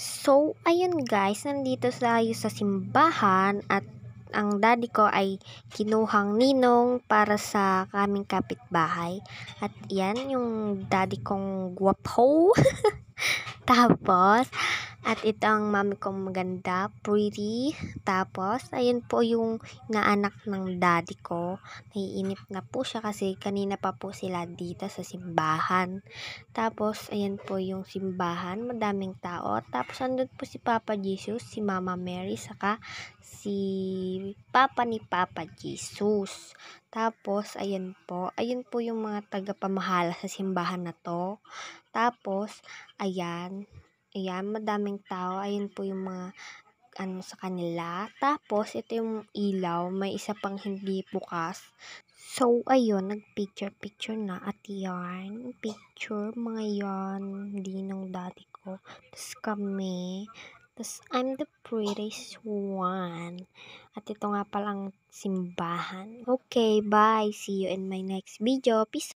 So, ayun guys, nandito tayo sa simbahan at ang daddy ko ay kinuhang ninong para sa kaming kapitbahay. At yan yung daddy kong guwapo. Tapos, at ito ang mami kong maganda, pretty. Tapos, ayun po yung naanak ng daddy ko. Naiinip na po siya kasi kanina pa po sila dito sa simbahan. Tapos, ayan po yung simbahan, madaming tao. Tapos, andun po si Papa Jesus, si Mama Mary, saka si Papa ni Papa Jesus. Tapos, ayan po, ayun po yung mga tagapamahala sa simbahan na to. Tapos, ayan, ayan, madaming tao. Ayun po yung mga ano sa kanila. Tapos, ito yung ilaw, may isa pang hindi bukas. So, ayun, nag-picture-picture na at yan, picture, mga yan, hindi ng daddy ko. Tapos kami, tapos I'm the prettiest one. At ito nga palang simbahan. Okay, bye. See you in my next video. Peace